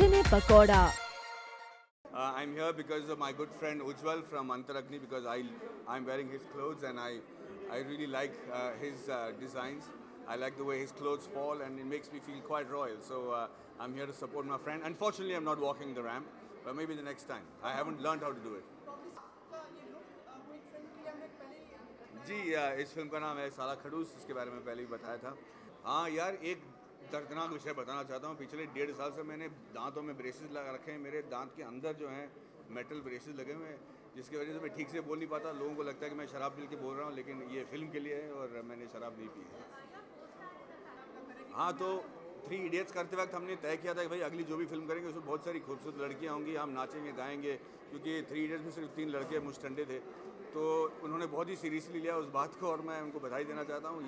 Cine Pakoda. Uh, I'm here because of my good friend Ujwal from Antaragni because I I'm wearing his clothes and I I really like uh, his uh, designs. I like the way his clothes fall and it makes me feel quite royal. So uh, I'm here to support my friend. Unfortunately, I'm not walking the ramp, but maybe the next time. I haven't learned how to do it. जी uh, इस film का नाम है साला खड़ूस इसके बारे में पहले ही बताया था हाँ यार एक दर्दनाक विषय बताना चाहता हूँ। पिछले डेढ़ साल से मैंने दांतों में ब्रेसेस लगा रखे हैं। मेरे दांत के अंदर जो हैं, मेटल ब्रेसेस लगे हुए हैं, जिसकी वजह से मैं ठीक से बोल नहीं पाता। लोगों को लगता है कि मैं शराब पी के बोल रहा हूँ, लेकिन ये फ़िल्म के लिए है और मैंने शराब नहीं पी है। हाँ तो थ्री इडियट्स करते वक्त हमने तय किया था कि भाई अगली जो भी फ़िल्म करेंगे, उसमें बहुत सारी खूबसूरत लड़कियाँ होंगी, हम नाचेंगे, गाएँगे, क्योंकि थ्री इडियट्स में सिर्फ़ तीन लड़के मुझटंडे थे। तो उन्होंने बहुत ही सीरियसली लिया उस बात को और मैं उनको बधाई देना चाहता हूँ।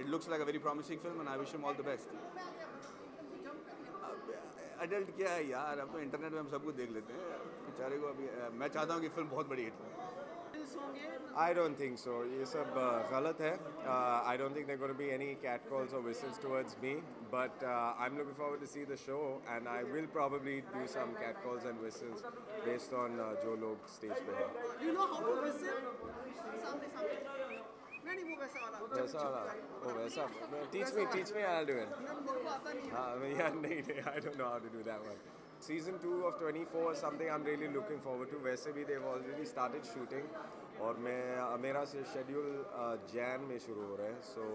It looks like a very promising film and I wish all the best adult क्या है यार? अब तो इंटरनेट में हम सब कुछ देख लेते हैं। बेचारे को अभी मैं चाहता हूँ कि फ़िल्म बहुत बड़ी हिट हो। I don't think so. ये सब uh, गलत है. Uh, I don't think there are going to be any catcalls or whistles towards me. But uh, I'm looking forward to see the show, and I will probably do some catcalls and whistles based on uh, जो लोग stage पे हैं. You know how to whistle? Something, something. नहीं वो वैसा वाला वैसा वाला? Oh, वैसा? No, Teach me, teach me, I'll do it. मेरे को आता नहीं है हाँ, yeah, नहीं, नहीं, I don't know how to do that Season two of 24 is something I'm really looking forward to. वैसे भी they've already started shooting और मैं मेरा से शेड्यूल जैन में शुरू हो रहा है so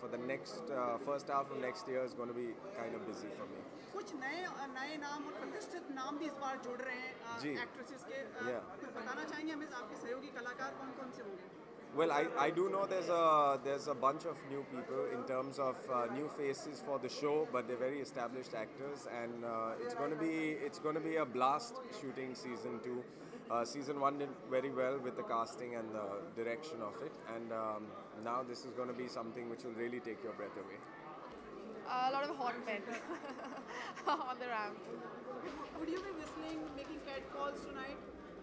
for the next first half of next year is gonna be kind of busy for me कुछ नए नए नाम और प्रतिष्ठित नाम भी इस बार जुड़ रहे हैं जी। एक्ट्रेसेस के Yeah. तो बताना चाहेंगे हमें आपके सहयोगी कलाकार कौन कौन से होंगे Well, I, I do know there's a there's a bunch of new people in terms of uh, new faces for the show, but they're very established actors, and uh, it's going to be it's going to be a blast shooting season two. Uh, season one did very well with the casting and the direction of it, and um, now this is going to be something which will really take your breath away. a lot of hot men on the ramp. Would you be whistling, making cat calls tonight?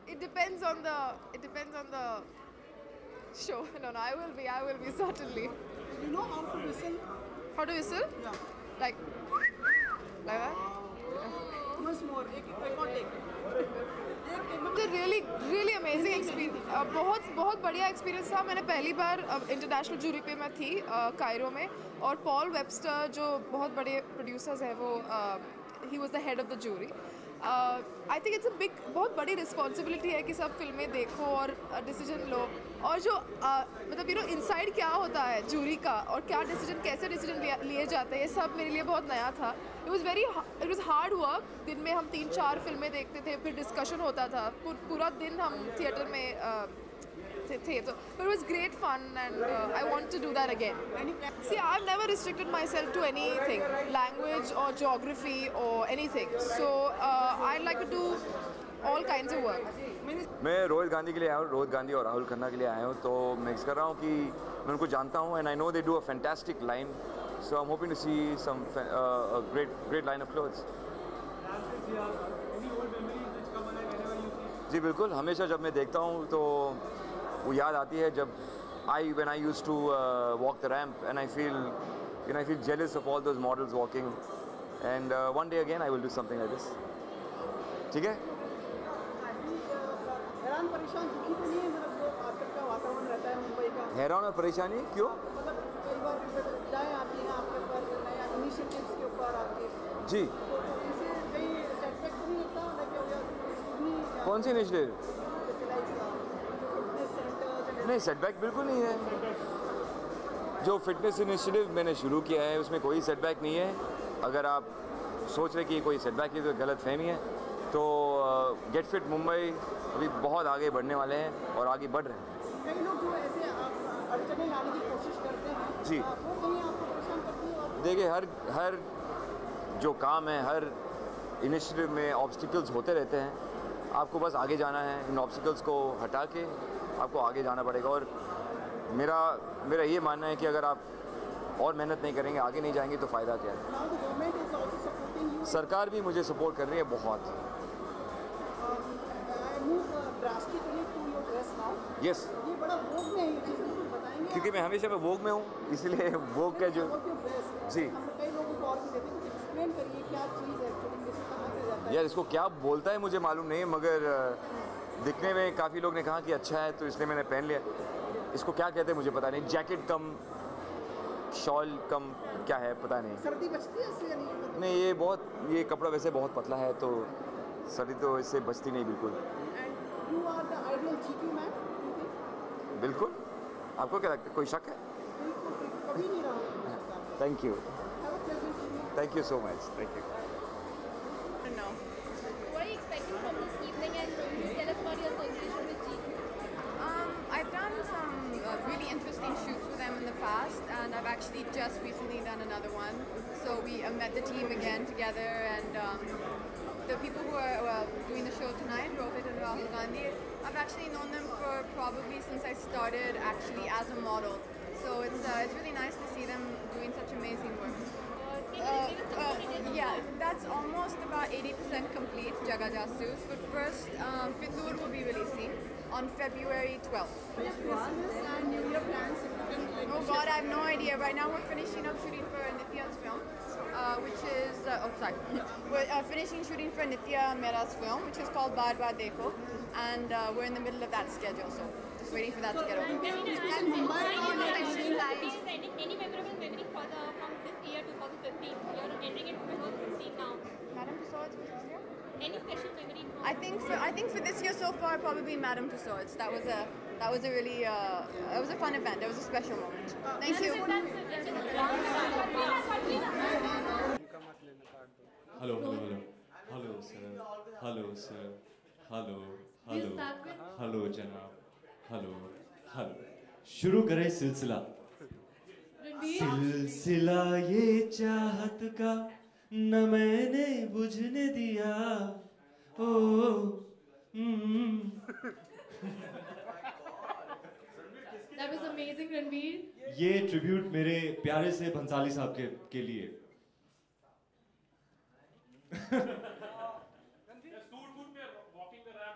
It depends on the it depends on the show. No, no, I will be. I will be certainly. You know how to whistle? How to whistle? Yeah. Like like that. Once more, एक एक take. a really really amazing experience. Uh, बहुत बहुत बढ़िया experience था मैंने पहली बार international jury पे मैं थी कायरो में और पॉल वेबस्टर जो बहुत बड़े प्रोड्यूसर्स हैं वो he was the head of the jury I think it's a big बहुत बड़ी रिस्पॉन्सिबिलिटी है कि सब फ़िल्में देखो और डिसीज़न लो और जो uh, मतलब यू नो इनसाइड क्या होता है जूरी का और क्या डिसीज़न कैसे डिसीज़न लिए जाते हैं ये सब मेरे लिए बहुत नया था। It was very it was hard work दिन में हम तीन चार फ़िल्में देखते थे फिर डिस्कशन होता था। पू- पूरा दिन हम थिएटर में uh, थे, थे तो it was great fun and I want to do that again see I never restricted myself to anything language और जोग्राफी और anything so I like to do all kind of work मैं रोहित गांधी के लिए आया हूँ, रोहित गांधी और राहुल खन्ना के लिए आया हूँ तो मैं कर रहा हूँ कि मैं उनको जानता हूँ and I know they do a fantastic line so I am hoping to see some great great line of clothes जी, बिल्कुल, हमेशा जब मैं देखता हूँ तो वो याद आती है जब I when I used to walk the ramp and I feel you I feel jealous of all models walking and one day again I will do something like this ठीक है? हैरान और परेशानी क्यों? जी कौन सी इनिशिएटिव नहीं सेटबैक बिल्कुल नहीं है। जो फिटनेस इनिशिएटिव मैंने शुरू किया है उसमें कोई सेटबैक नहीं है। अगर आप सोच रहे कि कोई सेटबैक तो है तो गलत फहमी है तो गेट फिट मुंबई अभी बहुत आगे बढ़ने वाले हैं और आगे बढ़ रहे हैं। कई लोग जो ऐसे अड़चने लाने की कोशिश करते हैं। जी। वो कहीं आपको परेशान करती है देखिए हर हर जो काम है हर इनिशिएटिव में ऑब्स्टिकल्स होते रहते हैं। आपको बस आगे जाना है इन ऑब्स्टिकल्स को हटा के आपको आगे जाना पड़ेगा। और मेरा मेरा ये मानना है कि अगर आप और मेहनत नहीं करेंगे आगे नहीं जाएँगे तो फ़ायदा क्या है? यू सरकार भी मुझे सपोर्ट कर रही है बहुत। यस ये बड़ा वोग में है चीज़ बताएँगे क्योंकि मैं हमेशा मैं वोग में हूँ इसलिए वोग का जो. जी। कई लोगों को और देते हैं एक्सप्लेन करिए क्या चीज़ है एक्चुअली जैसे कहा कि यार इसको क्या बोलता है मुझे मालूम नहीं मगर दिखने में काफ़ी लोग ने कहा कि अच्छा है तो इसलिए मैंने पहन लिया। इसको क्या कहते हैं मुझे पता नहीं जैकेट कम शॉल कम क्या है पता नहीं। सर्दी बचती है इससे नहीं? नहीं ये बहुत ये कपड़ा वैसे बहुत पतला है तो सर्दी तो इससे बचती नहीं बिल्कुल। Are the ideal GQ man बिल्कुल आपको क्या लगता है कोई शक है कभी नहीं रहा thank you have a pleasant evening thank you so much thank you No. What are you expecting from this evening and can you tell us about your association with G? Um, I've done some uh, really interesting shoots with them in the past, and I've actually just recently done another one. So we uh, met the team again together, and um, the people who are well, doing the show tonight, Rohit and Rahul Gandhi, I've actually known them for probably since I started actually as a model. So it's uh, it's really nice to see them doing such amazing work. Uh, Uh, yeah, that's almost about 80% complete, Jagga Jasoos. But first, um, Fitoor will be releasing on February 12th. Christmas and New Year plans if you can like Oh God, I have no idea. Right now we're finishing up shooting for Nitya's film, which is, uh, oh sorry, we're uh, finishing shooting for Nitya Mehra's film, which is called Baar Baar Dekho, and uh, we're in the middle of that schedule, so just waiting for that to get over. Can you Especially Mumbai or like Is there any, any memorable memory for the from this year 2015? You're entering it 2016 now. Madame Tussauds was this year? Any special memory? I think for I think for this year so far probably Madame Tussauds. That was a that was a really uh, it was a fun event. It was a special moment. Thank you. Hello hello hello hello sir hello sir hello hello hello जनाब hello hello शुरू करें सिलसिला सिलसिला ये चाहत का न मैंने बुझने दिया hmm That was amazing, Ranveer. ये ट्रिब्यूट मेरे प्यारे से भंसाली साहब के के लिए।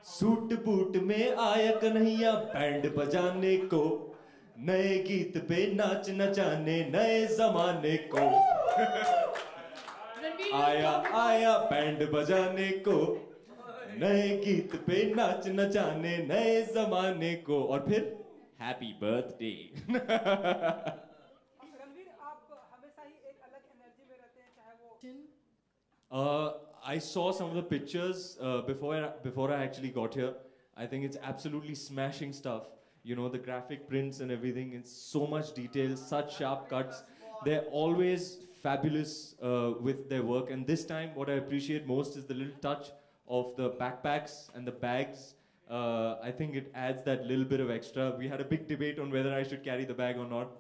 सूट बूट में आया कन्हैया बैंड बजाने को नए गीत पे नाच नचाने नए जमाने को। आया आया बैंड बजाने को नए गीत पे नाच नचाने नए जमाने को। और फिर? हैप्पी बर्थडे रणवीर आप हमेशा ही एक अलग एनर्जी में रहते हैं चाहे वो Uh, I saw some of the pictures uh, before I, before I actually got here. I think it's absolutely smashing stuff. You know the graphic prints and everything. It's so much detail, such sharp cuts. They're always fabulous uh, with their work. And this time, what I appreciate most is the little touch of the backpacks and the bags. uh, I think it adds that little bit of extra. We had a big debate on whether I should carry the bag or not.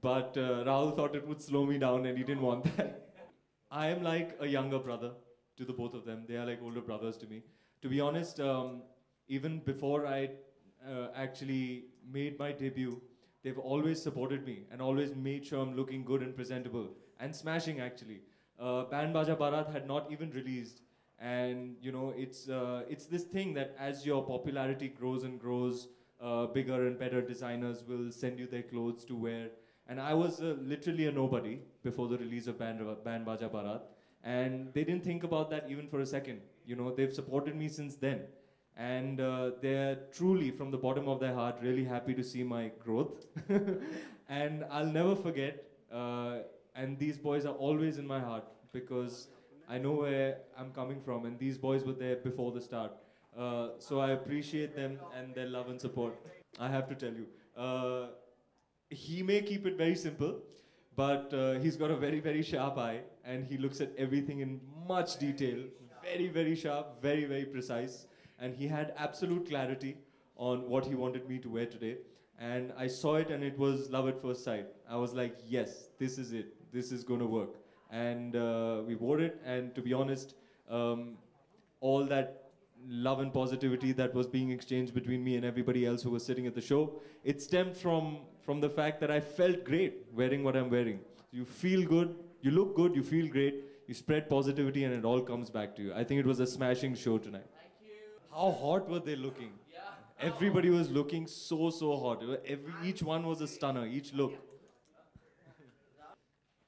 But uh, Rahul thought it would slow me down and he didn't want that. I am like a younger brother to the both of them. They are like older brothers to me. To be honest, um, even before I uh, actually made my debut, they've always supported me and always made sure I'm looking good and presentable and smashing actually. Uh, Band Baaja Baaraat had not even released, and you know it's uh, it's this thing that as your popularity grows and grows, uh, bigger and better designers will send you their clothes to wear. And I was uh, literally a nobody before the release of Band, Band Baaja Baaraat. And they didn't think about that even for a second. You know, they've supported me since then. And uh, they're truly, from the bottom of their heart, really happy to see my growth. and I'll never forget. Uh, and these boys are always in my heart because I know where I'm coming from. And these boys were there before the start. Uh, so I appreciate them and their love and support. I have to tell you. Uh, he may keep it very simple, but uh, he's got a very, very sharp eye and he looks at everything in much detail. Very, very sharp, very, very precise. And he had absolute clarity on what he wanted me to wear today. And I saw it and it was love at first sight. I was like, yes, this is it. This is going to work. And uh, we wore it. And to be honest, um, all that love and positivity that was being exchanged between me and everybody else who was sitting at the show it stemmed from from the fact that i felt great wearing what i'm wearing. You feel good. You look good. You feel great. You spread positivity and it all comes back to you. I think it was a smashing show tonight. How hot were they looking? Yeah. everybody was looking so so hot. Every, each one was a stunner each look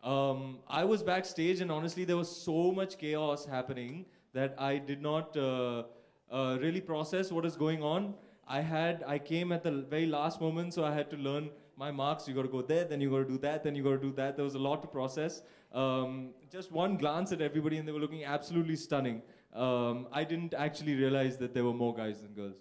Um, I was backstage, and honestly, there was so much chaos happening that I did not uh, uh, really process what is going on. I had I came at the very last moment, so I had to learn my marks. You got to go there, then you got to do that, then you got to do that. There was a lot to process. Um, just one glance at everybody, and they were looking absolutely stunning. Um, I didn't actually realize that there were more guys than girls.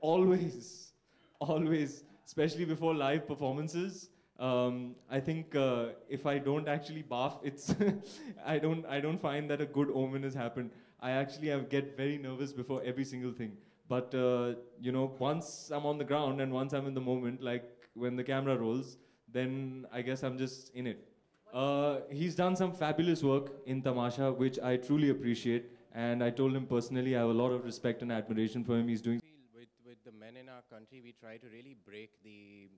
Always, always, especially before live performances. Um, I think uh, if I don't actually bath, it's I don't I don't find that a good omen has happened. I actually get very nervous before every single thing. But uh, you know, once I'm on the ground and once I'm in the moment, like when the camera rolls, then I guess I'm just in it. Uh, he's done some fabulous work in Tamasha, which I truly appreciate. And I told him personally, I have a lot of respect and admiration for him. He's doing with, with the men in our country, we try to really break the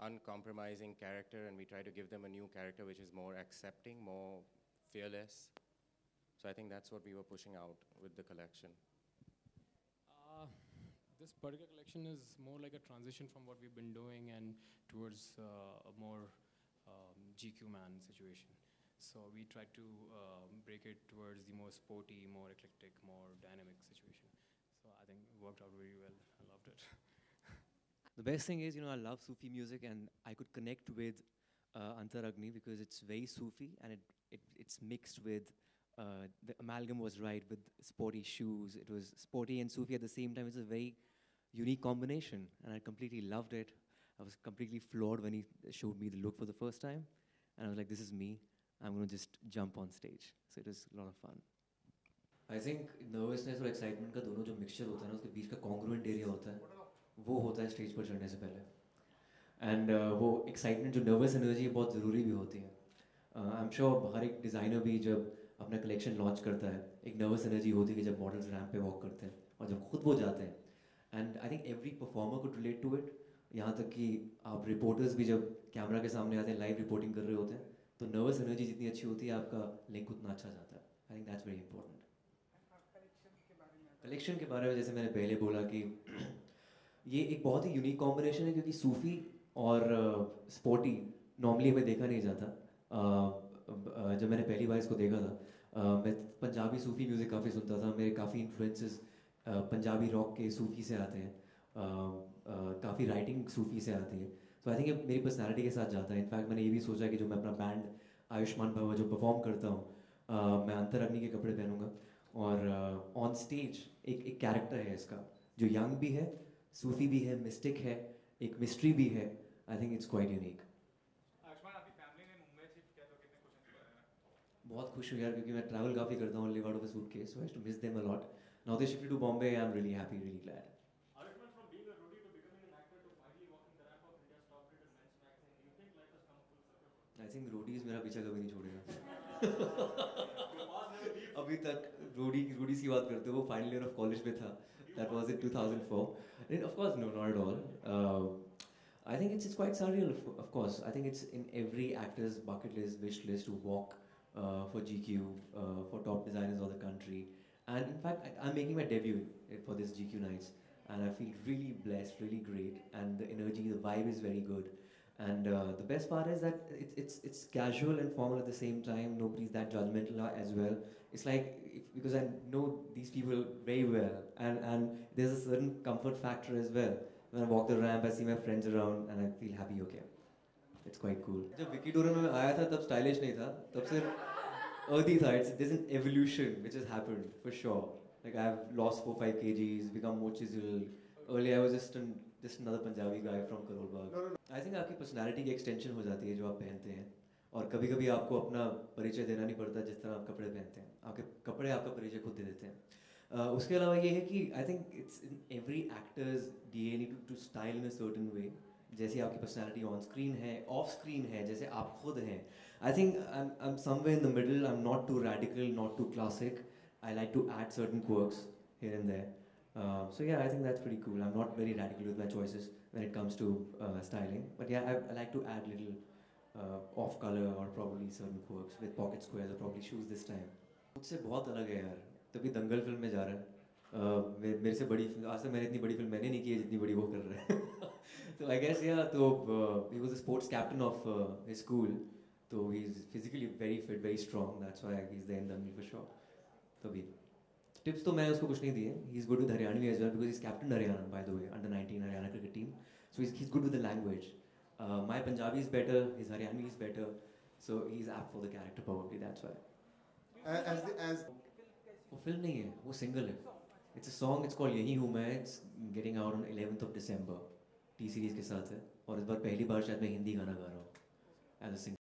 uncompromising character and we try to give them a new character which is more accepting, more fearless. So I think that's what we were pushing out with the collection. Uh, this particular collection is more like a transition from what we've been doing and towards uh, a more um, GQ man situation. So we tried to um, break it towards the more sporty, more eclectic, more dynamic situation. So I think it worked out really well. I loved it. The best thing is, you know, I love Sufi music and I could connect with uh, Antaragni because it's very Sufi and it, it it's mixed with, uh, the amalgam was right with sporty shoes. It was sporty and Sufi at the same time. It's a very unique combination and I completely loved it. I was completely floored when he showed me the look for the first time. And I was like, this is me. I'm going to just jump on stage. So it was a lot of fun. I think nervousness और excitement का दोनों जो mixture होता है ना उसके बीच का congruent area होता है वो होता है स्टेज पर चढ़ने से पहले। एंड uh, वो एक्साइटमेंट जो नर्वस एनर्जी है बहुत ज़रूरी भी होती है। आई एम श्योर हर एक डिज़ाइनर भी जब अपना कलेक्शन लॉन्च करता है एक नर्वस एनर्जी होती है कि जब मॉडल्स रैम्प पे वॉक करते हैं और जब खुद वो जाते हैं। And I think every performer could relate to it यहाँ तक कि आप रिपोर्टर्स भी जब कैमरा के सामने आते हैं लाइव रिपोर्टिंग कर रहे होते हैं तो नर्वस एनर्जी जितनी अच्छी होती है आपका लिंक उतना अच्छा जाता है। I think that's very important collection के बारे में जैसे मैंने पहले बोला कि ये एक बहुत ही यूनिक कॉम्बिनेशन है क्योंकि सूफ़ी और स्पोर्टी नॉर्मली हमें देखा नहीं जाता। जब मैंने पहली बार इसको देखा था मैं पंजाबी सूफ़ी म्यूज़िक काफ़ी सुनता था। मेरे काफ़ी इन्फ्लुएंसेस पंजाबी रॉक के सूफ़ी से आते हैं। काफ़ी राइटिंग सूफ़ी से आती है। तो आई थिंक मेरी पर्सनैलिटी के साथ जाता है। इनफैक्ट मैंने ये भी सोचा कि जो मैं अपना बैंड आयुष्मान भवा जो परफॉर्म करता हूँ मैं अंतरअग्नि के कपड़े पहनूँगा। और ऑन स्टेज एक एक कैरेक्टर है इसका, जो यंग भी है सूफी भी है मिस्टिक है एक मिस्ट्री भी है. I think it's quite unique बहुत खुश हूँ यार क्योंकि मैं ट्रैवल काफ़ी करता हूँ live out of a suitcase so I too miss them a lot now they shifted to Bombay I am really happy really glad I think Roadies मेरा पीछा कभी नहीं छोड़ेगा. अभी तक रोडी रोडी की बात करते हो वो फाइनल ईयर ऑफ़ कॉलेज में था. that was in 2004. And of course, no, not at all. Uh, I think it's, it's quite surreal, of, course. I think it's in every actor's bucket list, wish list to walk uh, for GQ, uh, for top designers of the country. And in fact, I, am making my debut eh, for this GQ Nights. And I feel really blessed, really great. And the energy, the vibe is very good. and uh, the best part is that it's, it's, it's casual and formal at the same time. Nobody's that judgmental as well. It's like, if, because I know these people very well, and, and there's a certain comfort factor as well. When I walk the ramp, I see my friends around, and I feel happy, okay. It's quite cool. जब विकी डोरन में आया था तब stylish नहीं था तब सिर्फ earthy था it's there's an evolution which has happened for sure like I've lost 4 5 kgs become more chiseled earlier I was just an, just another Punjabi guy from Karol Bagh I think आपकी personality की extension हो जाती है जो आप पहनते हैं। और कभी कभी आपको अपना परिचय देना नहीं पड़ता जिस तरह आप कपड़े पहनते हैं। आपके कपड़े आपका परिचय खुद दे देते हैं। uh, उसके अलावा ये है कि I think it's in every actors D N to to style in a certain way जैसे आपकी पर्सनैलिटी ऑन स्क्रीन है ऑफ़ स्क्रीन है जैसे आप खुद हैं। I think I am somewhere in the middle I am not too radical not too classic I like to add certain quirks here and there Uh, so yeah, I think that's pretty cool. I'm not very radical with my choices when it comes to uh, styling, but yeah, I, I, like to add little uh, off color or probably certain quirks with pocket squares or probably shoes this time. मुझसे बहुत अलग है यार तभी दंगल film में जा रहा है uh, मे, मेरे से बड़ी आज तक मैंने इतनी बड़ी फिल्म मैंने नहीं की है जितनी बड़ी वो कर रहा है तो आई गेस या तो he was the sports captain of his school तो he is physically very fit very strong that's why he is there in Dangal for sure तभी टिप्स तो मैं उसको कुछ नहीं दिए। He is good with Haryanvi as well because is captain Haryana by the way under 19 Haryana cricket team so he is good with the language my Punjabi is better his Haryanvi is better so he is apt for the character probably that's why as the, as वो film नहीं है वो single है। It's a song it's called यही हूँ मैं it's getting out on 11th of December T Series के साथ है। और इस बार पहली बार शायद मैं हिंदी गाना गा रहा हूँ एज अ सिंगर